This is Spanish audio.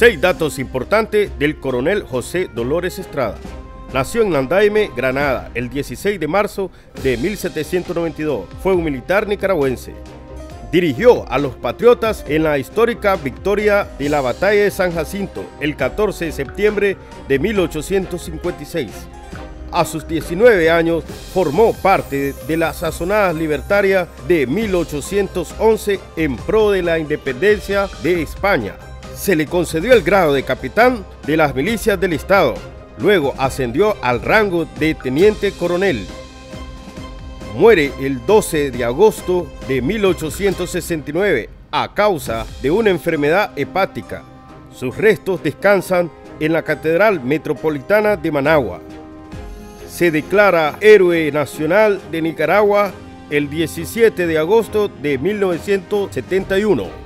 Seis datos importantes del coronel José Dolores Estrada. Nació en Nandaime, Granada, el 16 de marzo de 1792. Fue un militar nicaragüense. Dirigió a los patriotas en la histórica victoria de la Batalla de San Jacinto el 14 de septiembre de 1856. A sus 19 años formó parte de las sazonadas libertarias de 1811 en pro de la independencia de España. Se le concedió el grado de capitán de las milicias del Estado. Luego ascendió al rango de teniente coronel. Muere el 12 de agosto de 1869 a causa de una enfermedad hepática. Sus restos descansan en la Catedral Metropolitana de Managua. Se declara héroe nacional de Nicaragua el 17 de agosto de 1971.